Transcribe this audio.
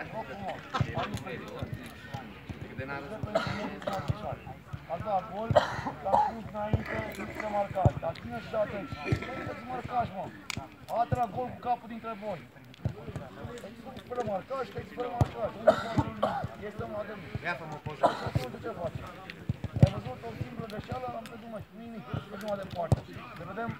Rog frumos. Dat gol, l-a pus înainte, să marcați. Dar cine și dat aici? Să marcați, mă. A tras gol cu capul dintre voi. Fără marcaș, că fără marcaș. Unde este un adem. Ia fă-mă poză. Ce face. Ai văzut o simplă greșeală, am pierdut, mă, nimic. Pe de poartă. Ne vedem